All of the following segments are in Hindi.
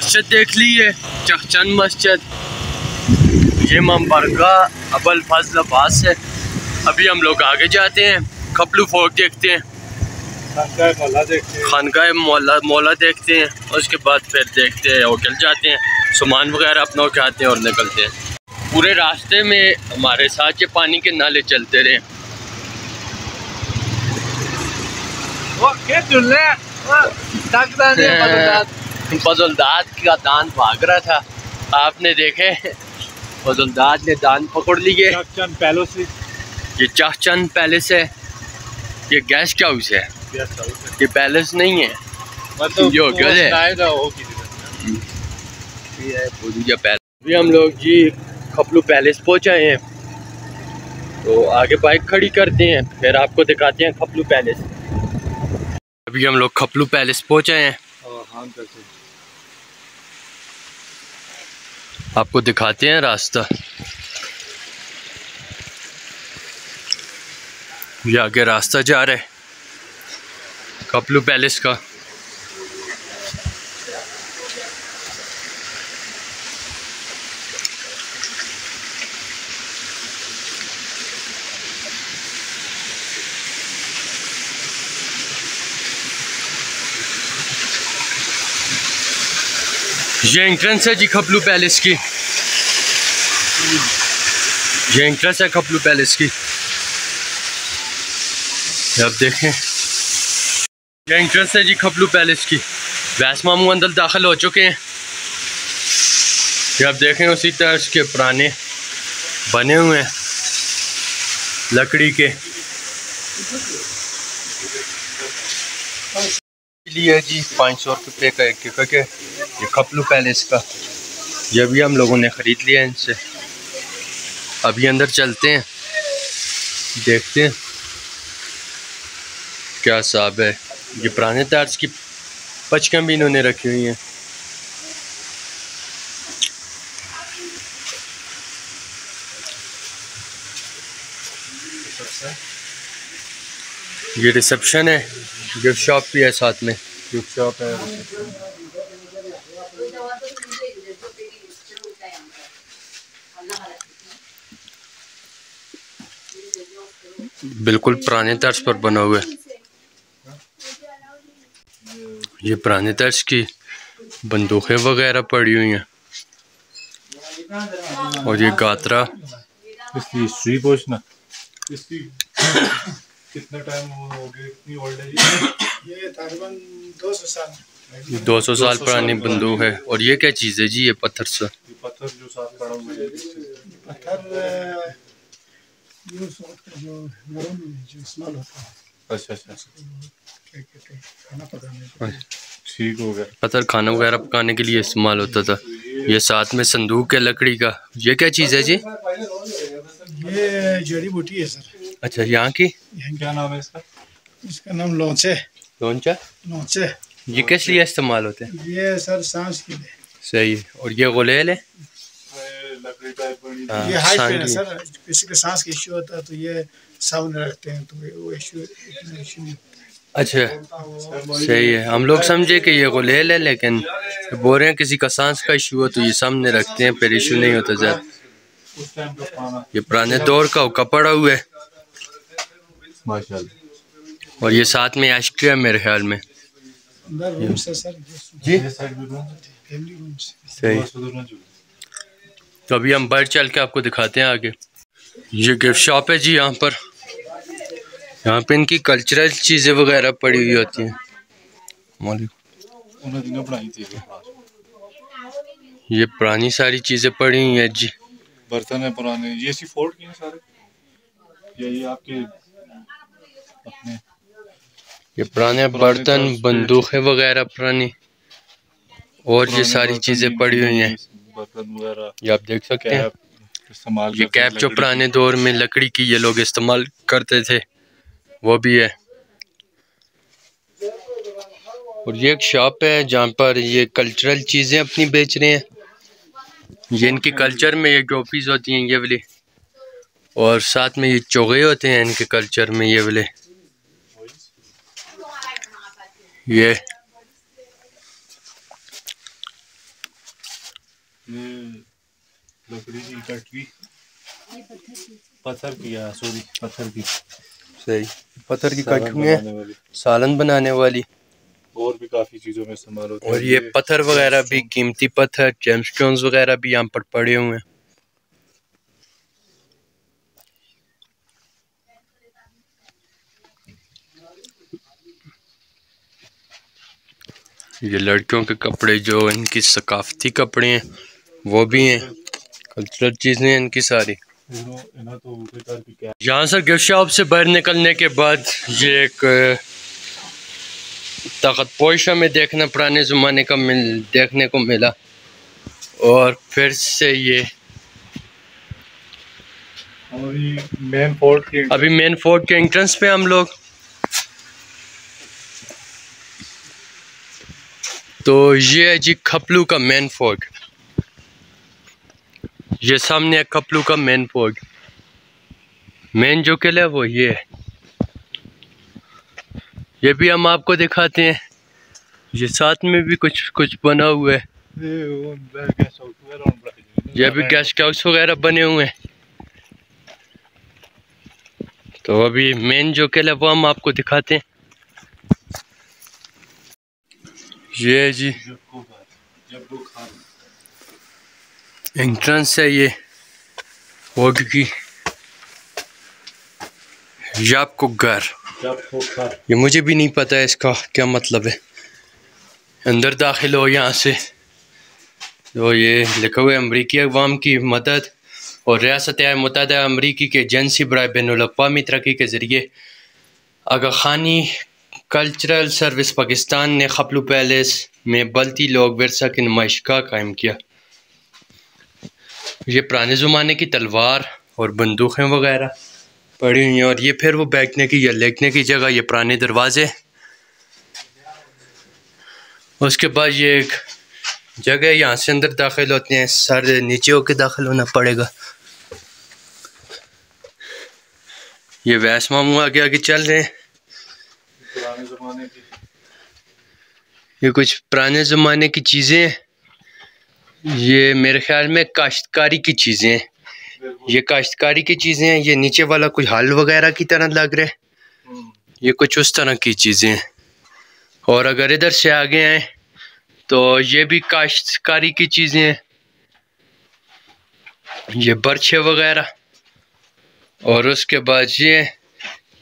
मस्जिद देख ली है चहचन मस्जिद। ये ममबरगा अबल फजल अब्बास है। अभी हम लोग आगे जाते हैं खपलू फोक देखते हैं। खानका मौला मौला देखते हैं और उसके बाद फिर देखते हैं होटल जाते हैं सामान वगैरह अपना उठाते हैं और निकलते हैं। पूरे रास्ते में हमारे साथ ये पानी के नाले चलते रहे। फजलदाद का दान भाग रहा था। आपने देखे फजलदाद ने दान पकड़ लिए। ये चाहचंद पैलेस है। ये गेस्ट हाउस है। ये पैलेस नहीं है। मतलब जो गल है। अभी हम लोग जी खपलू पैलेस पहुँचे हैं। तो आगे बाइक खड़ी करते हैं। फिर आपको दिखाते हैं खपलू पैलेस। अभी हम लोग खपलू पैलेस पहुँचे हैं। आपको दिखाते हैं रास्ता। ये आगे रास्ता जा रहा है। कपलू पैलेस का। ये एंट्रेंस है जी खपलू पैलेस की ये एंट्रेंस है खपलू पैलेस की आप देखें ये एंट्रेंस है जी खपलू पैलेस की वैस मामू अंदर दाखिल हो चुके हैं आप देखें उसी तरह के पुराने बने हुए हैं लकड़ी के लिए जी पाँच सौ रुपये का एक के ये खपलू पैलेस का। ये भी हम लोगों ने ख़रीद लिया इनसे। अभी अंदर चलते हैं। देखते हैं। क्या साहब है। ये पुराने तर्ज की पचकम भी इन्होंने रखी हुई हैं। ये रिसेप्शन है। गिफ्ट शॉप भी है साथ में। गिफ्ट शॉप है। बिल्कुल पुराने तर्ज पर बना हुआ है। ये पुराने तर्ज की बंदूकें वगैरह पड़ी हुई हैं। और ये गात्रा। इसकी हिस्ट्री पूछना। इसकी कितना टाइम हो गया इतनी ओल्ड है ये। तकरीबन दो सौ साल। 200 साल पुरानी बंदूक है। और ये क्या चीज़ है जी ये पत्थर से? पत्थर जो साथ पड़ा हुआ है। पत्थर ये उस का जो घरों जो इस्तेमाल होता है अच्छा अच्छा। क्या कहते हैं खाना पकाने ठीक हो गया पत्थर खाना वगैरह पकाने के लिए इस्तेमाल होता था। ये साथ में संदूक है लकड़ी का। ये क्या चीज़ है जी? ये जड़ी बूटी है सर। अच्छा यहाँ की? यहाँ क्या नाम है इसका? इसका नाम लौचे। लोनचा लौचे। ये किस लिए इस्तेमाल होते हैं? ये सर सांस के लिए। सही है। और ये गुलेल है? लकड़ी टाइप बनी हाँ, ये हाइट पे है सर किसी के सांस का इश्यू होता है तो ये सामने रखते हैं तो वो इश्यू इतना इश्यू नहीं अच्छा। सही है। हम लोग समझे कि ये गुलेल है लेकिन बोल रहे हैं किसी का सांस का इशू हो तो ये सामने रखते हैं फिर इशू नहीं होता ज़्यादा। ये पुराने दौर का हुक्का पड़ा हुआ है। माशाल्लाह। और ये साथ में एस्ट्री मेरे ख्याल में। अंदर रूम से सर जी? सही। तो अभी हम बाहर चल के आपको दिखाते हैं आगे। ये गिफ्ट शॉप है जी यहाँ पर। यहाँ पे इनकी कल्चरल चीज़ें वगैरह पड़ी हुई होती हैं। ये पुरानी सारी चीज़ें पड़ी हुई हैं जी। बर्तन है पुराने। ये सी फोल्ड किए हैं सारे? या ये आपके अपने? ये पुराने बर्तन बंदूकें वगैरह पुरानी। और ये सारी चीज़ें पड़ी हुई हैं। बर्तन वगैरह ये आप देख सकते हैं। इस्तेमाल ये कैप जो पुराने दौर में लकड़ी की ये लोग इस्तेमाल करते थे वो भी है। और ये एक शॉप है जहाँ पर ये कल्चरल चीज़ें अपनी बेच रहे हैं। ये इनके कल्चर में ये टॉफीज होती हैं ये वाली। और साथ में ये चोगे होते हैं इनके कल्चर में ये वाले। ये ये लकड़ी की कटरी पत्थर की। सॉरी पत्थर की। सही। पत्थर की कटुएँ बनाने वाली। सालन बनाने वाली। और भी काफ़ी चीज़ों में इस्तेमाल होता है और ये पत्थर वगैरह भी कीमती पत्थर जेमस्टोन्स वगैरह भी यहाँ पर पड़े हुए हैं। ये लड़कियों के कपड़े जो इनकी सकाफती कपड़े हैं। वो भी हैं। कल्चरल चीज़ें हैं इनकी सारी। यहाँ से गिफ्ट शॉप से बाहर निकलने के बाद ये एक ताकत पोश हमें देखना, पुराने ज़माने का मिल, देखने को मिला। और फिर से ये मेन फोर्ट की अभी मेन फोर्ट के एंट्रेंस पे हम लोग। तो ये है जी खपलू का मेन फोर्ट ये सामने है खपलू का मेन फोर्ट मेन जो किला है वो ये। ये भी हम आपको दिखाते हैं। ये साथ में भी कुछ कुछ बना हुआ है। ये वो भी गेस्ट हाउस वगैरह बने हुए हैं। तो अभी मेन जो किला वो हम आपको दिखाते हैं। ये जी। खान जब्बू खान एंट्रेंस है ये फोर्ट की ये आपको घर ये मुझे भी नहीं पता है इसका क्या मतलब है अंदर दाखिल हो यहाँ से तो ये लिखा हुआ है अमरीकी अवाम की मदद और रियासत मुतहदा अमरीकी के एजेंसी बरए बैन अवी तरक्की के ज़रिए आगा खानी कल्चरल सर्विस पाकिस्तान ने खपलू पैलेस में बलती लोग विरसा की नुमाइशगाह कायम किया ये पुराने ज़माने की तलवार और बंदूकें वगैरह पड़ी हुई हैं और ये फिर वो बैठने की या लेटने की जगह ये पुराने दरवाजे। उसके बाद ये एक जगह यहाँ से अंदर दाखिल होते हैं सर नीचे होके दाखिल होना पड़ेगा। ये वैस मामू आगे आगे चल रहे हैं। ये कुछ पुराने ज़माने की चीज़ें हैं। ये मेरे ख्याल में काश्तकारी की चीज़ें हैं। ये काश्तकारी की चीज़ें हैं ये नीचे वाला कोई हल वगैरह की तरह लग रहा है? हम्म, ये कुछ उस तरह की चीज़ें हैं। और अगर इधर से आगे आए तो ये भी काश्तकारी की चीज़ें हैं। ये बर्छे वगैरह। और उसके बाद ये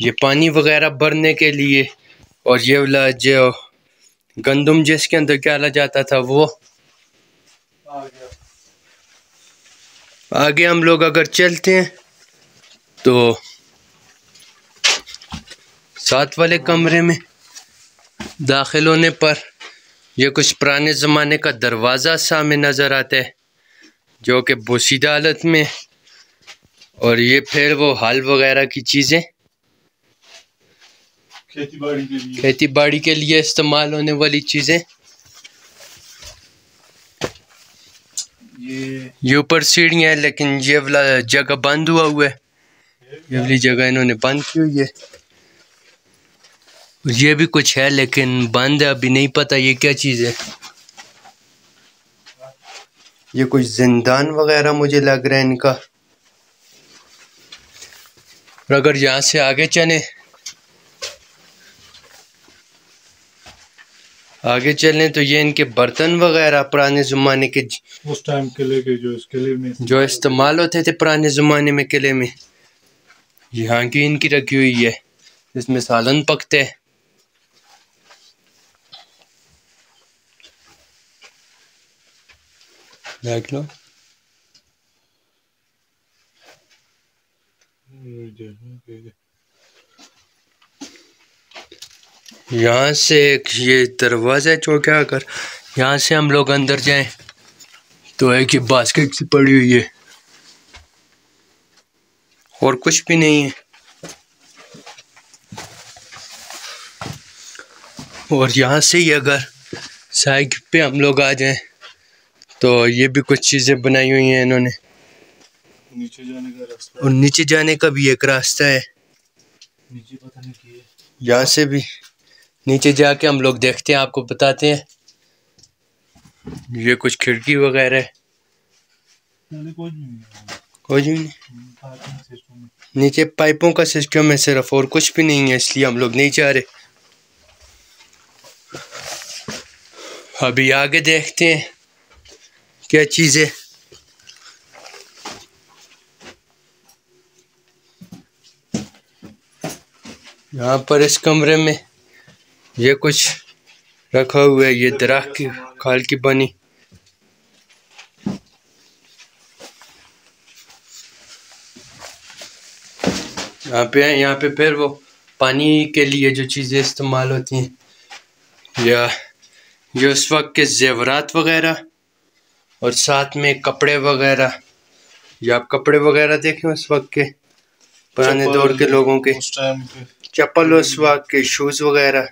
ये पानी वगैरह भरने के लिए और ये वाला जो गंदम जिसके अंदर डाला जाता था वो आ गया आगे हम लोग अगर चलते हैं तो साथ वाले कमरे में दाखिल होने पर यह कुछ पुराने ज़माने का दरवाज़ा सामने नज़र आता है जो कि बोसीदा हालत में और ये फिर वो हाल वगैरह की चीज़ें खेती बाड़ी के लिए। खेती बाड़ी के लिए इस्तेमाल होने वाली चीज़ें। ये ऊपर सीढ़ियाँ हैं, लेकिन ये वाला जगह बंद हुआ हुआ है। ये वाली जगह इन्होंने बंद की हुई है। ये भी कुछ है, लेकिन बंद है, अभी नहीं पता ये क्या चीज़ है। ये कुछ जिंदान वगैरह मुझे लग रहा है इनका। और अगर यहाँ से आगे चले आगे चलें तो ये इनके बर्तन वगैरह पुराने ज़माने के उस टाइम किले के जो इस किले में जो इस्तेमाल होते थे पुराने ज़माने में किले में यहाँ की इनकी रखी हुई है जिसमें सालन पकते हैं। देख लो यहाँ से एक ये दरवाज़ा है चौका अगर यहाँ से हम लोग अंदर जाएँ। तो एक ये बास्केट सी पड़ी हुई है। और कुछ भी नहीं है। और यहाँ से ही अगर साइड पे हम लोग आ जाएँ तो ये भी कुछ चीज़ें बनाई हुई हैं इन्होंने। नीचे जाने का रास्ता और नीचे जाने का भी एक रास्ता है। नीचे पता नहीं है। यहाँ से भी नीचे जाके हम लोग देखते हैं आपको बताते हैं। ये कुछ खिड़की वगैरह। है। कुछ भी नहीं। नीचे पाइपों का सिस्टम है सिर्फ़ और कुछ भी नहीं है इसलिए हम लोग नहीं जा रहे। अभी आगे देखते हैं क्या चीज़। है यहाँ पर इस कमरे में ये कुछ रखा हुआ है ये दरख्त की खाल की बनी। यहाँ पे यहाँ पे फिर वो पानी के लिए जो चीज़ें इस्तेमाल होती हैं या ये उस वक्त के जेवरात वगैरह और साथ में कपड़े वगैरह। या आप कपड़े वगैरह देखें उस वक्त के पुराने दौर के लोगों के। चप्पल उस वक्त के शूज़ वगैरह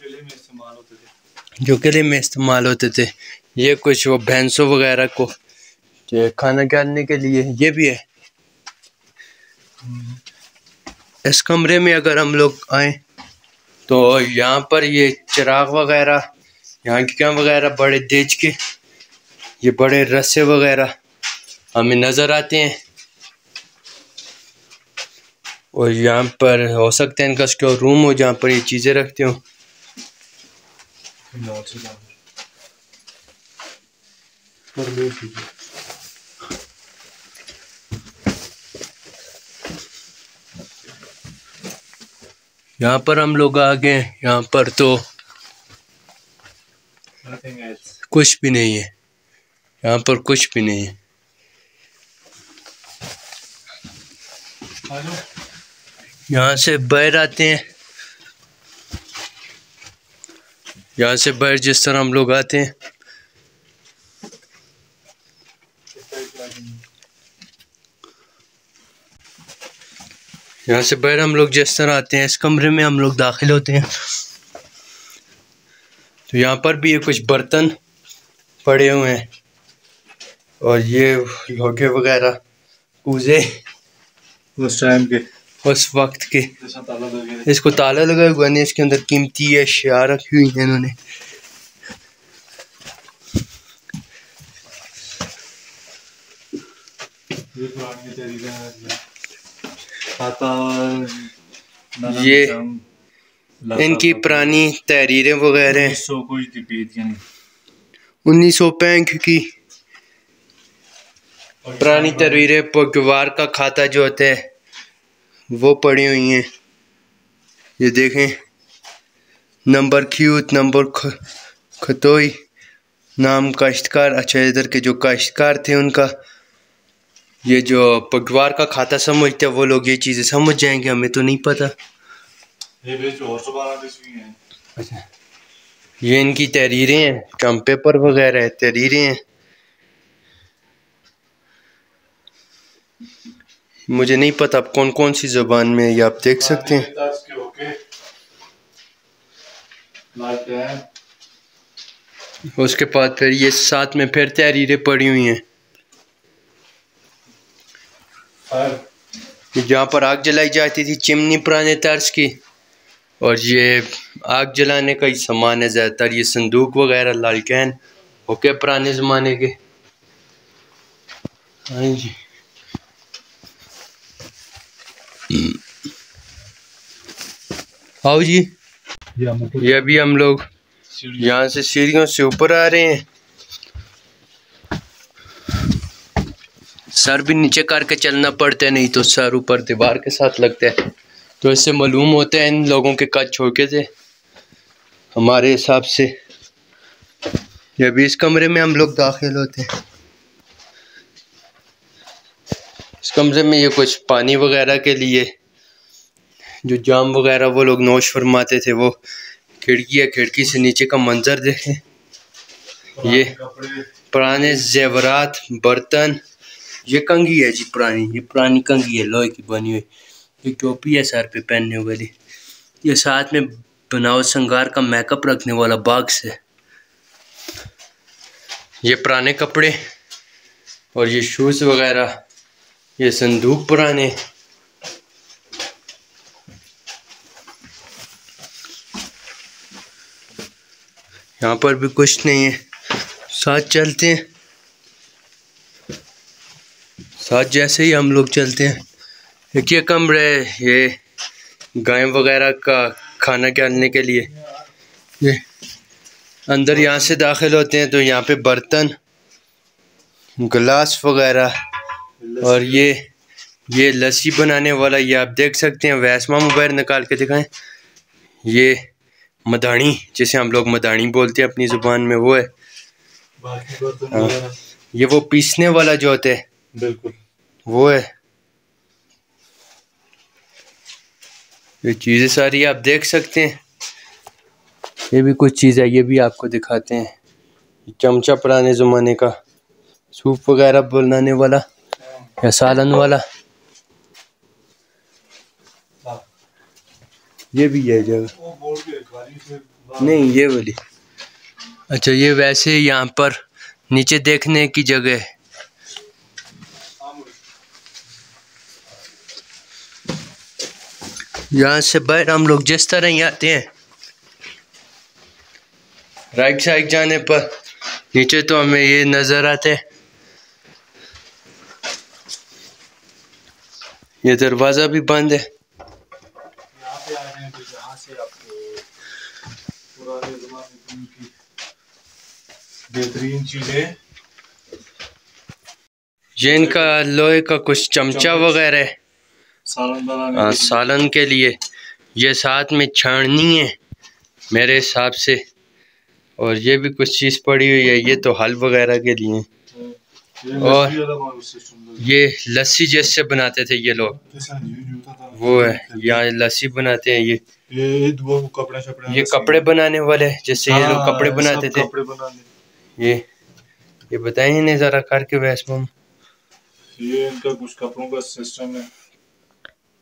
किले में इस्तेमाल होते थे जो किले में इस्तेमाल होते थे। ये कुछ वो भैंसों वगैरह को जो खाना डालने के लिए, ये भी है। इस कमरे में अगर हम लोग आए तो यहाँ पर ये चिराग वगैरह, यहाँ के क्या वगैरह, बड़े देज के, ये बड़े रस्से वगैरह हमें नज़र आते हैं। और यहाँ पर हो सकता है इनका स्टोर रूम हो जहाँ पर ये चीज़ें रखते हो। लो सीधे यहाँ पर हम लोग आ गए यहाँ पर तो कुछ भी नहीं है। यहाँ पर कुछ भी नहीं है। यहाँ से बाहर आते हैं। यहाँ से बाहर जिस तरह हम लोग आते हैं। यहाँ से बाहर हम लोग जिस तरह आते हैं, इस कमरे में हम लोग दाखिल होते हैं। तो यहाँ पर भी ये कुछ बर्तन पड़े हुए हैं और ये लोगे वगैरह, कूजे। उस टाइम के उस वक्त के। इसको ताला लगा हुआ नहीं इसके अंदर कीमती अशिया रखी हुई है इन्होंने। ये इनकी पुरानी तहरीरें वगैरह उन्नीस सौ पैंठ की पुरानी तहरीरें पगवार का खाता जो होता है। वो पड़ी हुई हैं। ये देखें। नंबर ख्यूत नंबर ख, खतोई। नाम काश्तकार अच्छा इधर के जो काश्तकार थे उनका ये जो पगवार का खाता समझते हैं वो लोग ये चीज़ें समझ जाएँगे हमें तो नहीं पता। ये हैं। ये इनकी तहरीरें हैं कम पेपर वगैरह है तहरीरें हैं। मुझे नहीं पता आप कौन कौन सी ज़बान में ये आप देख सकते हैं। उसके बाद फिर ये साथ में फिर तहरीरें पड़ी हुई हैं। जहाँ पर आग जलाई जाती थी चिमनी पुराने तर्ज की। और ये आग जलाने का ही सामान है ज़्यादातर ये संदूक वगैरह लालकैन ओके पुराने ज़माने के। हाँ जी। आओ जी ये अभी हम लोग यहाँ से सीढ़ियों से ऊपर आ रहे हैं। सर भी नीचे करके चलना पड़ता है नहीं तो सर ऊपर दीवार के साथ लगता है। तो इससे मालूम होता है इन लोगों के कद छोटे थे। हमारे हिसाब से ये अभी इस कमरे में हम लोग दाखिल होते हैं। इस कमरे में ये कुछ पानी वगैरह के लिए, जो जाम वगैरह वो लोग नोश फरमाते थे, वो खिड़की है, खिड़की से नीचे का मंजर देखें। ये पुराने जेवरात, बर्तन, ये कंघी है जी पुरानी, ये पुरानी कंघी है, लोहे की बनी हुई, ये टोपी है सर पे पहनने वाली। ये साथ में बनाओ संगार का मेकअप रखने वाला बाक्स है ये पुराने कपड़े और ये शूज़ वगैरह ये संदूक पुराने। यहाँ पर भी कुछ नहीं है। साथ चलते हैं। साथ जैसे ही हम लोग चलते हैं। एक ये कमरे है, ये गाय वगैरह का खाना डालने के लिए। ये अंदर यहाँ से दाखिल होते हैं तो यहाँ पे बर्तन, गिलास वगैरह। और ये ये लस्सी बनाने वाला ये आप देख सकते हैं वैसमा मोबाइल निकाल के दिखाएँ। ये मदानी जिसे हम लोग मदानी बोलते हैं अपनी ज़ुबान में वो है। हाँ। ये वो पीसने वाला जो होता है बिल्कुल। वो है। ये चीज़ें सारी आप देख सकते हैं। ये भी कुछ चीज़ है ये भी आपको दिखाते हैं। चमचा पुराने ज़माने का सूप वगैरह बनाने वाला। या सालन वाला। ये भी है जगह नहीं ये वाली अच्छा ये वैसे यहाँ पर नीचे देखने की जगह है यहाँ से बाहर हम लोग जिस तरह ही आते हैं राइट साइड जाने पर नीचे तो हमें ये नज़र आते हैं ये दरवाज़ा भी बंद है। हैं तो बेहतरीन चीज़ें। ये इनका लोहे का कुछ चमचा वगैरह है। सालन हाँ। सालन के लिए। ये साथ में छाननी है मेरे हिसाब से। और ये भी कुछ चीज़ पड़ी हुई है ये तो हल वगैरह के लिए। और- ये लस्सी जैसे बनाते थे ये लोग। वो है यहाँ लस्सी बनाते हैं ये। ये कपड़े ये कपड़े बनाने वाले जैसे ये लोग कपड़े हाँ, बनाते थे। ये ये बताएँ इन्हें ज़रा करके वैसे हम ये इनका कुछ कपड़ों का सिस्टम है।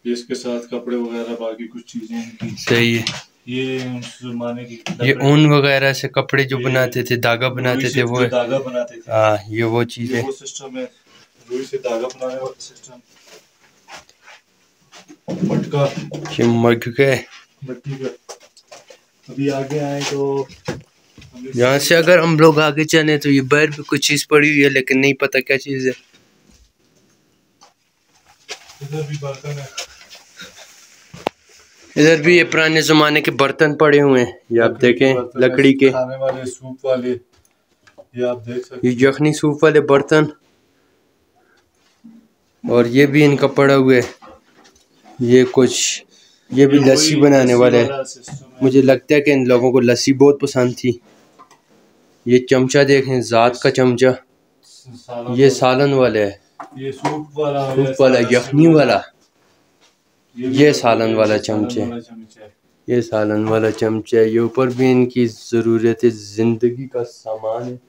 ये इसके साथ कपड़े वगैरह बाकी कुछ चीज़ें सही है। ये जमाने की ये ऊन वगैरह से कपड़े जो बनाते थे धागा बनाते थे वो। धागा बनाते थे। हाँ ये वो चीज़। है वो सिस्टम है। रुई से धागा बनाने वाला सिस्टम मटका। ये मग गए का। अभी आगे आए तो यहाँ से अगर हम लोग आगे चले तो ये बाहर भी कुछ चीज़ पड़ी हुई है लेकिन नहीं पता क्या चीज़ है। इधर भी बर्तन है। इधर भी ये पुराने ज़माने के बर्तन पड़े हुए हैं ये आप देखें लकड़ी के। खाने वाले सूप वाले ये आप देख सकते ये यखनी सूप वाले बर्तन। और ये भी इनका पड़ा हुआ है। ये कुछ ये भी लस्सी बनाने वाले है। मुझे लगता है कि इन लोगों को लस्सी बहुत पसंद थी। ये चमचा देखें ज़ात का चमचा। ये सालन वाला है। ये सूप वाला सूप वाला यखनी वाला। ये सालन वाला चमचे। है। ये सालन वाला चमचा है। ये ऊपर भी इनकी ज़रूरत ज़िंदगी का सामान है।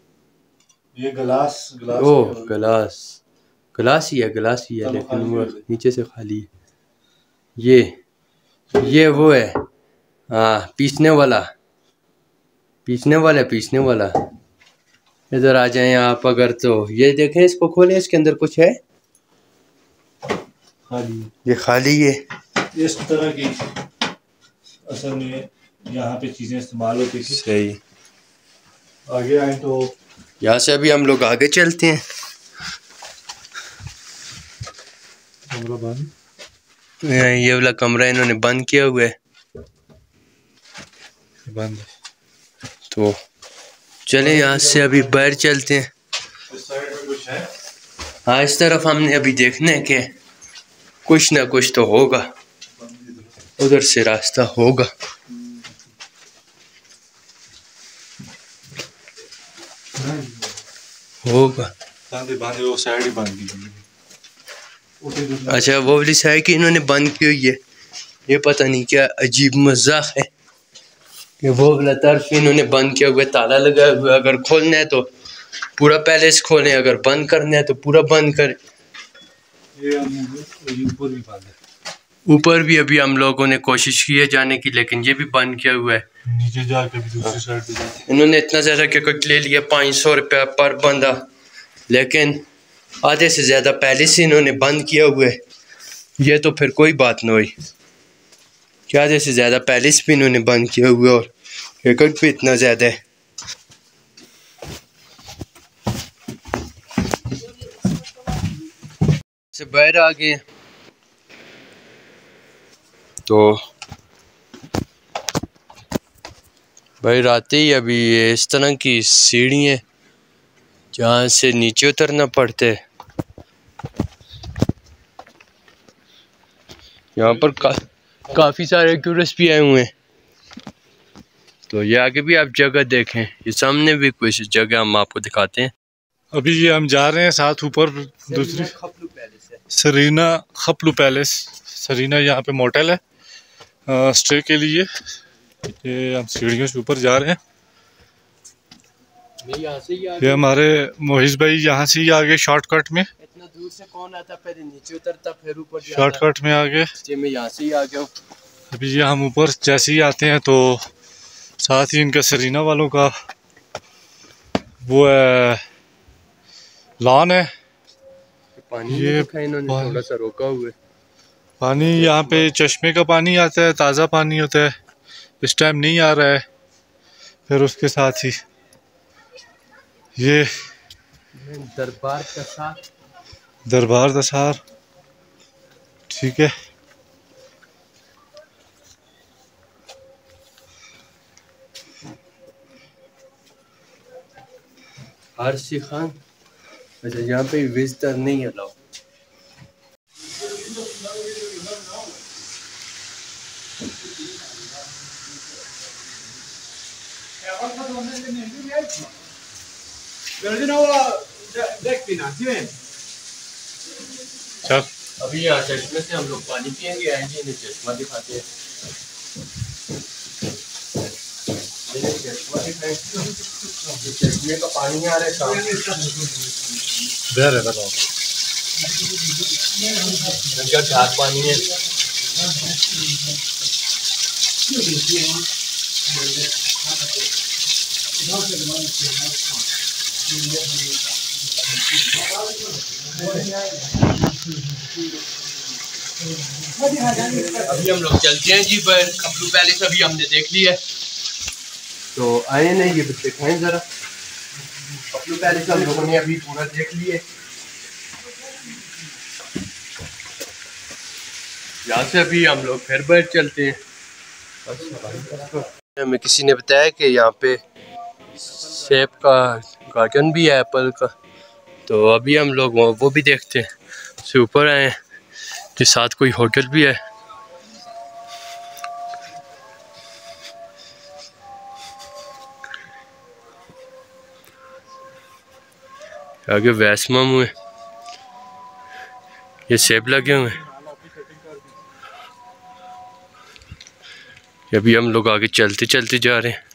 ये गिलास गिलास ओह है। गिलास। गिलास ही है गिलास ही है लेकिन वो नीचे से खाली है ये ये वो है हाँ पीसने वाला पीसने वाला पीसने वाला इधर आ जाए आप अगर तो ये देखें इसको खोलें इसके अंदर कुछ है खाली ये खाली है इस तरह की असल में यहाँ पे चीज़ें इस्तेमाल होती थी। सही। आगे आए तो यहाँ से अभी हम लोग आगे चलते हैं। कमरा बंद। ये वाला कमरा इन्होंने बंद किया हुआ है। बंद। तो चले यहाँ से अभी बाहर चलते हैं। इस साइड में कुछ है हाँ इस तरफ़ हमने अभी देखना है कि कुछ ना कुछ तो होगा। उधर से रास्ता होगा। होगा। अच्छा वो वाली साइड की इन्होंने बंद की हुई है। ये पता नहीं क्या अजीब मज़ाक है कि वो वाला तरफ़ इन्होंने बंद किया हुआ ताला लगा हुआ है। अगर खोलना है तो पूरा पैलेस खोलें अगर बंद करना है तो पूरा बंद करें। ये हम ये ऊपर भी बंद है। ऊपर भी अभी हम लोगों ने कोशिश की है जाने की लेकिन ये भी बंद किया हुआ है। नीचे जाके भी दूसरी साइड पे इन्होंने इतना ज़्यादा टिकट ले लिया पाँच सौ रुपया पर बंदा। लेकिन आधे से ज़्यादा पहले से इन्होंने बंद किया हुआ है। ये तो फिर कोई बात नहीं हुई। कि आधे से ज़्यादा पहले से भी इन्होंने बंद किया हुआ और टिकट भी इतना ज़्यादा है। से बाहर आ गए। तो बाहर आते ही अभी ये इस तरह की सीढ़ी है। जहाँ से नीचे उतरना पड़ते। है यहाँ पर का, काफ़ी सारे टूरिस्ट भी आए हुए हैं। तो ये आगे भी आप जगह देखें। ये सामने भी कुछ जगह हम आपको दिखाते हैं। अभी ये हम जा रहे हैं साथ ऊपर दूसरी। सरीना खपलू पैलेस सरीना यहाँ पे मोटल है। आ, स्टे के लिए। ये हम सीढ़ियों से ऊपर जा रहे हैं। ये हमारे मोहिश भाई यहाँ से ही आगे शॉर्टकट में। इतना दूर से कौन आता? पहले नीचे उतरता फिर ऊपर शॉर्टकट में आगे। मैं यहाँ से ही आ गया हूँ। अभी ये हम ऊपर जैसे ही आते हैं तो साथ ही इनका सरीना वालों का वो है लॉन है। पानी ये थोड़ा सा रोका हुआ पानी यहाँ पे चश्मे का पानी आता है ताज़ा पानी होता है। इस टाइम नहीं आ रहा है फिर उसके साथ ही ये दरबार का सार। दरबार का सार। ठीक है। आरसी खान अच्छा यहाँ पे विजिटर नहीं अलाउ चल अभी चश्मे से हम लोग पानी पियेंगे आएँगे इन्हें चश्मा दिखाते हैं। चश्मा का पानी आ रहा है है। बताओ। इनका पानी है। अभी हम लोग चलते हैं जी पर खबलू पैलेस अभी हमने देख लिया है तो आए नहीं ये दिखाएँ जरा। खबलू पैलेस हम लोगों ने अभी पूरा देख लिया यहाँ से अभी हम लोग फिर बैठ चलते हैं। हमें किसी ने बताया कि यहाँ पे सेब का गार्डन भी है एप्पल का। तो अभी हम लोग वो भी देखते हैं। से ऊपर आए के साथ कोई होटल भी है। आगे वैसमम हुए ये सेब लगे हुए अभी हम लोग आगे चलते चलते जा रहे हैं।